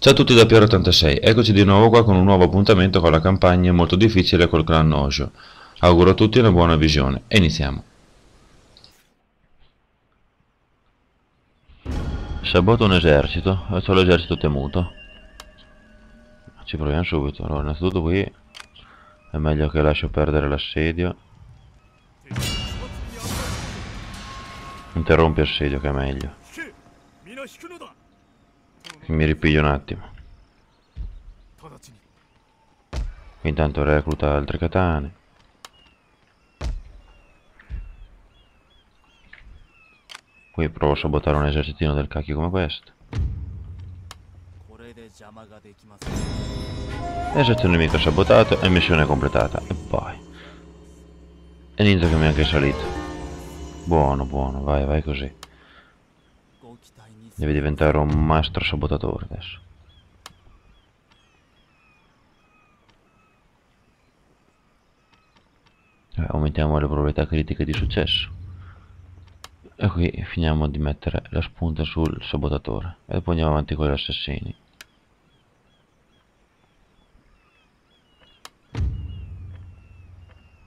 Ciao a tutti da Piero86, eccoci di nuovo qua con un nuovo appuntamento con la campagna molto difficile col clan Nojo. Auguro a tutti una buona visione e iniziamo. Saboto un esercito, adesso l'esercito temuto. Ci proviamo subito, allora innanzitutto qui è meglio che lascio perdere l'assedio. Interrompi l'assedio che è meglio. Mi ripiglio un attimo. Intanto recluta altre katane. Qui provo a sabotare un esercitino del cacchio come questo. Esercito nemico sabotato e missione completata. E poi. E ninja che mi è anche salito. Buono, buono, vai, vai così. Devi diventare un mastro sabotatore adesso. Eh, aumentiamo le probabilità critiche di successo. E qui finiamo di mettere la spunta sul sabotatore. E poi andiamo avanti con gli assassini.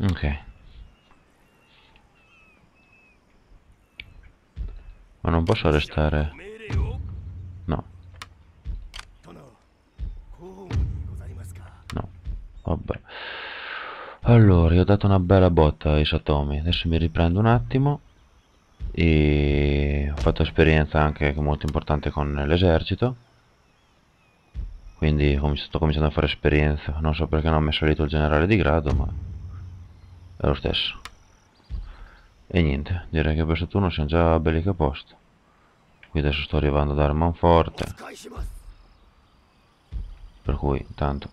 Ok. Ma non posso restare... Allora, io ho dato una bella botta ai Satomi. Adesso mi riprendo un attimo. E ho fatto esperienza anche molto importante con l'esercito. Quindi sto cominciando a fare esperienza. Non so perché non ho messo salito il generale di grado, ma è lo stesso. E niente, direi che per questo turno siamo già belli che a posto. Qui adesso sto arrivando ad Armanforte. Per cui, intanto,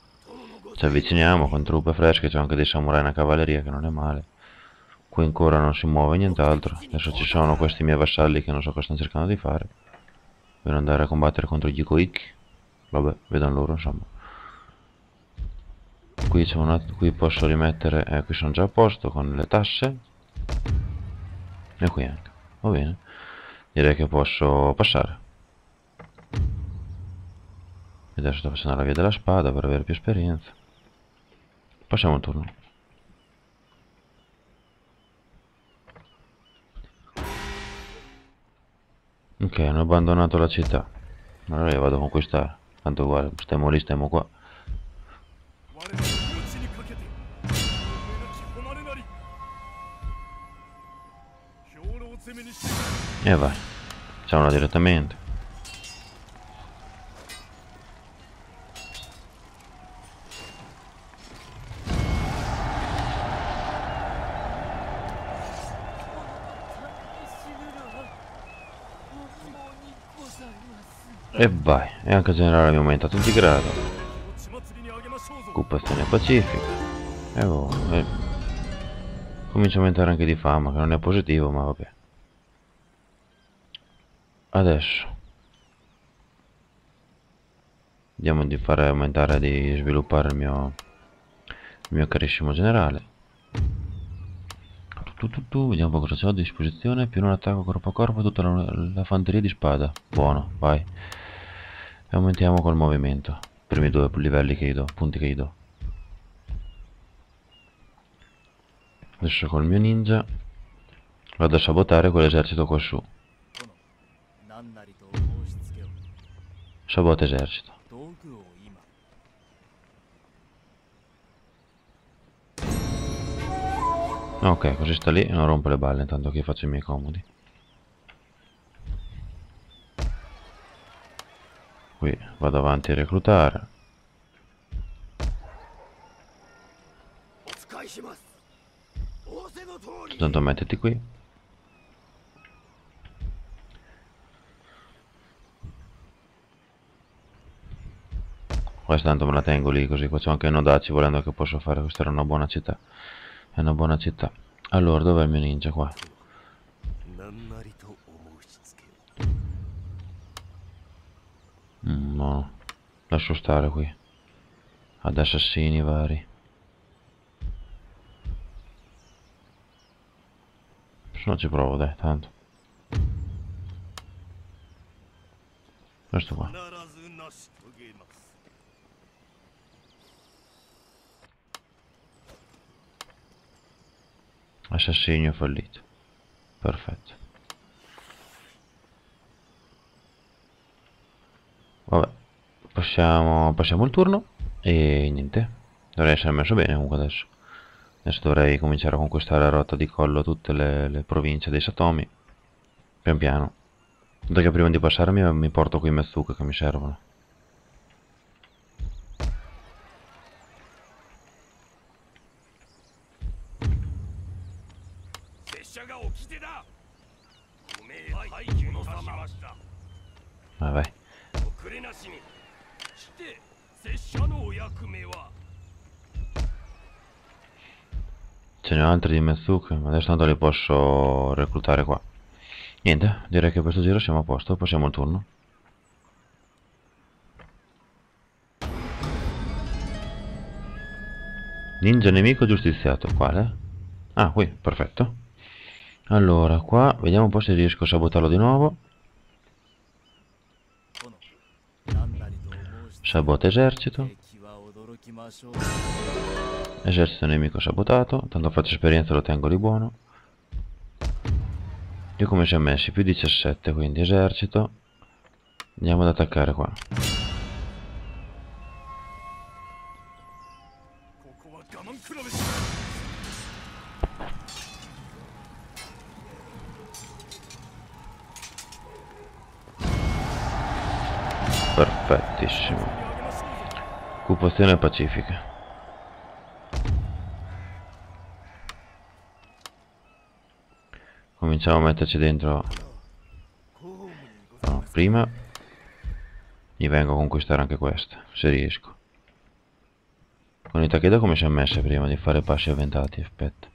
ci avviciniamo con truppe fresche, c'è anche dei samurai e una cavalleria che non è male. Qui ancora non si muove nient'altro. Adesso ci sono questi miei vassalli che non so cosa stanno cercando di fare. Per andare a combattere contro gli Ikoiki. Vabbè, vedono loro, insomma. Qui, una, qui posso rimettere... Eh, qui sono già a posto con le tasse. E qui anche. Va bene. Direi che posso passare. Adesso sto facendo la via della spada per avere più esperienza. Passiamo un turno. Ok, hanno abbandonato la città. Allora io vado a conquistare. Tanto guarda, stiamo lì, stiamo qua. E vai. Facciamola direttamente. E vai, e anche il generale mi ha aumentato di grado. Occupazione pacifica. E oh, eh. Comincia a aumentare anche di fama, che non è positivo, ma vabbè. Adesso. Vediamo di fare aumentare, di sviluppare il mio, il mio carissimo generale. Tu, tu, tu, vediamo un po' cosa c'ho a disposizione. Più un attacco corpo a corpo, tutta la, la fanteria di spada. Buono, vai aumentiamo col movimento. I primi due livelli che gli do, punti che gli do. Adesso col mio ninja vado a sabotare quell'esercito qua su. Sabota esercito. Ok così sta lì non rompe le balle intanto che faccio i miei comodi qui vado avanti a reclutare. Tanto mettiti qui. Questa tanto me la tengo lì così c'ho anche Nodaci volendo che posso fare questa era una buona città. È una buona città. Allora dov'è il mio ninja qua ma lascio stare qui. Ad assassini vari. Se no ci provo dai tanto. Questo qua. Assassino fallito. Perfetto. possiamo, passiamo il turno e niente, dovrei essere messo bene comunque adesso. Adesso dovrei cominciare a conquistare la rotta di collo tutte le, le province dei Satomi, pian piano. Tanto che prima di passarmi mi porto qui i Mezuka che mi servono. Ah. て拙者のお役目は Ce ne ho altri di Mezzuka, ma adesso tanto li posso reclutare qua. Niente, direi che questo giro siamo a posto, passiamo il turno. Ninja nemico giustiziato, quale? Ah, qui, perfetto. Allora, qua, vediamo un po' se riesco a sabotarlo di nuovo. Sabota esercito. Esercito nemico sabotato. Tanto faccio esperienza lo tengo di buono. Io come si è messi? Più 17, quindi esercito. Andiamo ad attaccare qua. situazione pacifica. Cominciamo a metterci dentro no, prima gli vengo a conquistare anche questa, se riesco. Con i Takeda come si è messa prima di fare passi avventati, aspetta.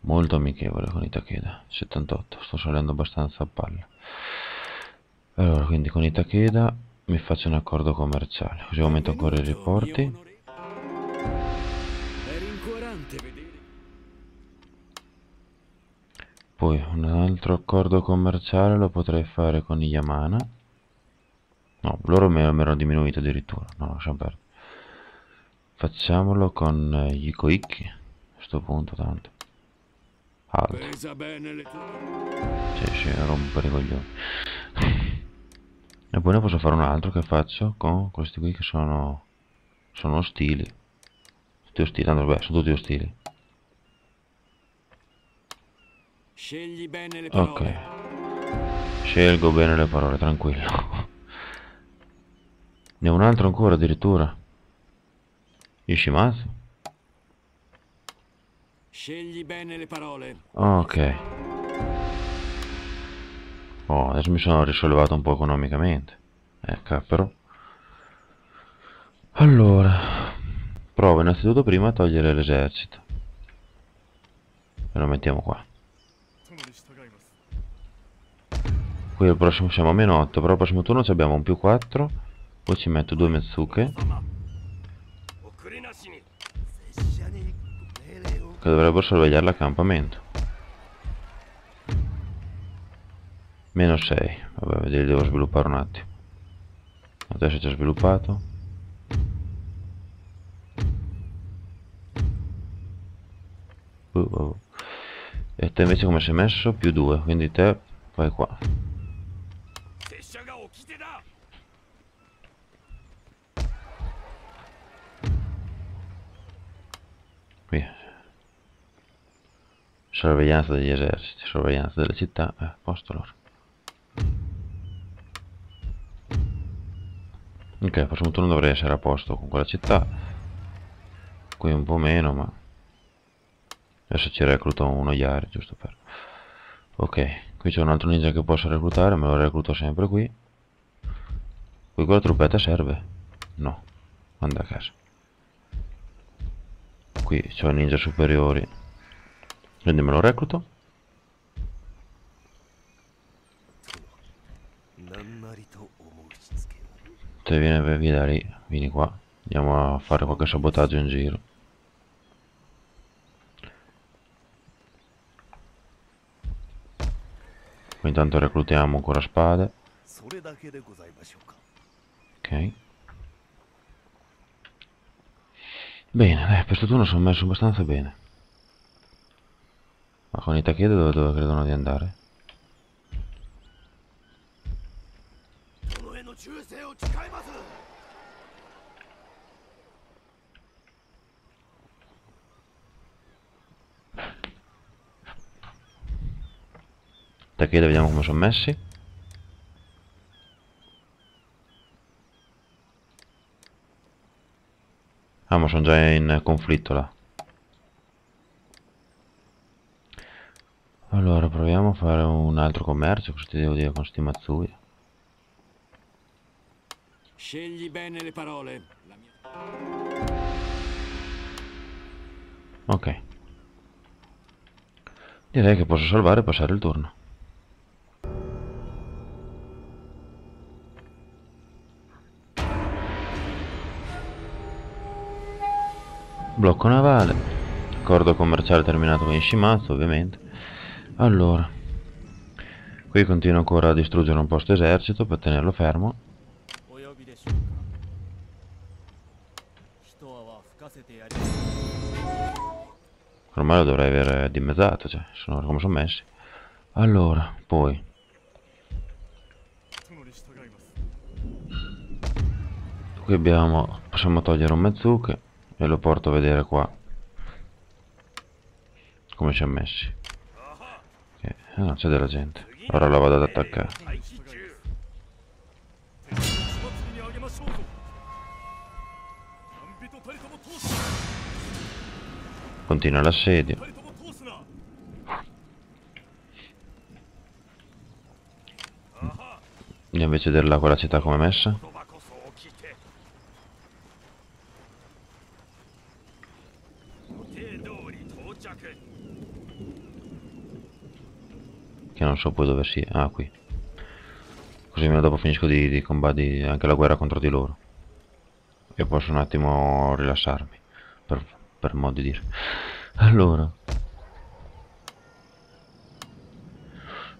Molto amichevole con i Takeda, 78, sto salendo abbastanza a palla. Allora, quindi con i Takeda mi faccio un accordo commerciale, così aumento ancora i riporti. Poi un altro accordo commerciale lo potrei fare con i Yamana. No, loro mi erano diminuito addirittura. No, lasciamo perdere. Facciamolo con eh, gli Koiki. A questo punto tanto. Alto. Sì, sì, rompere i coglioni. E poi ne posso fare un altro che faccio con questi qui che sono... Sono ostili. Tutti ostili, tanto beh, sono tutti ostili. scegli bene le Ok. Scelgo bene le parole, tranquillo. Ne ho un altro ancora addirittura. Yoshimatsu? scegli bene le parole Ok. Oh, adesso mi sono risollevato un po' economicamente. Ecco, però. Allora, provo innanzitutto prima a togliere l'esercito. E lo mettiamo qua. Qui al prossimo siamo a meno 8, però al prossimo turno abbiamo un più 4. Poi ci metto due Metsuke. Che dovrebbero sorvegliare l'accampamento. meno 6 vabbè li devo sviluppare un attimo. Adesso è già sviluppato. Uh, uh, uh. E te invece come sei messo? più 2 quindi te vai qua. Sorveglianza degli eserciti sorveglianza delle città. Eh, posto loro Ok, il prossimo turno dovrei essere a posto con quella città. Qui un po' meno, ma... Adesso ci recluto uno Yari, giusto per... Ok, qui c'è un altro ninja che posso reclutare, me lo recluto sempre qui. Qui quella truppetta serve? No, manda a casa. Qui c'ho i ninja superiori. Quindi me lo recluto. te vieni via da lì vieni qua andiamo a fare qualche sabotaggio in giro. Qui intanto reclutiamo ancora spade. Ok. Bene dai per fortuna sono messo abbastanza bene. Ma con i tacchietti dove, dove credono di andare? 忠誠を誓います Takeda vediamo come sono messi. Ah, ma sono già in conflitto là. Allora, proviamo a fare un altro commercio, cosa ti devo dire con sti Matsuya? Scegli bene le parole. Mia... Ok. Direi che posso salvare e passare il turno. Blocco navale. Accordo commerciale terminato con Ishimatsu, ovviamente. Allora. Qui continuo ancora a distruggere un posto esercito per tenerlo fermo. Ormai lo dovrei aver dimezzato, cioè, sono come sono messi. Allora, poi... Qui abbiamo... possiamo togliere un mezzuke e lo porto a vedere qua come ci ha messi. Okay. Ah, c'è della gente. Ora la vado ad attaccare. Continua l'assedio. Andiamo invece a vedere là quella città come è messa. Che non so poi dove sia. Ah, qui. Così almeno dopo finisco di, di combattere anche la guerra contro di loro. E posso un attimo rilassarmi. Perfetto per modo di dire. Allora.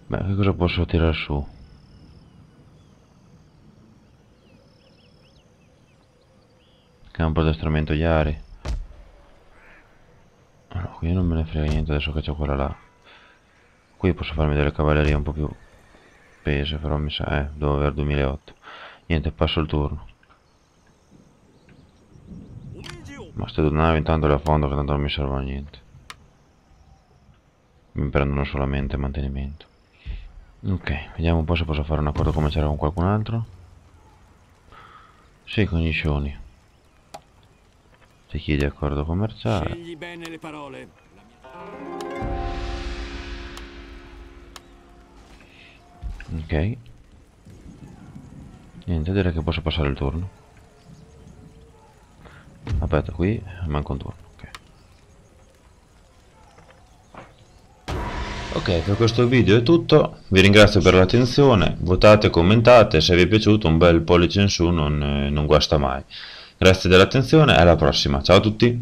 Beh, che cosa posso tirare su? Campo addestramento Iari. Allora, qui non me ne frega niente adesso che c'è quella là. Qui posso farmi delle cavallerie un po' più pese, però mi sa... Eh, devo avere 2008. Niente, passo il turno. Ma ste due navi intanto le affondo che tanto non mi servono a niente. Mi prendono solamente mantenimento. Ok, vediamo un po' se posso fare un accordo commerciale con qualcun altro. Sì, con gli scioni. Se chiedi accordo commerciale. Scegli bene le parole. Mia... Ok. Niente, direi che posso passare il turno. Aspetta, qui manca un turno. Ok. Ok, per questo video è tutto. Vi ringrazio per l'attenzione. Votate, commentate. Se vi è piaciuto un bel pollice in su non, eh, non guasta mai. Grazie dell'attenzione e alla prossima. Ciao a tutti.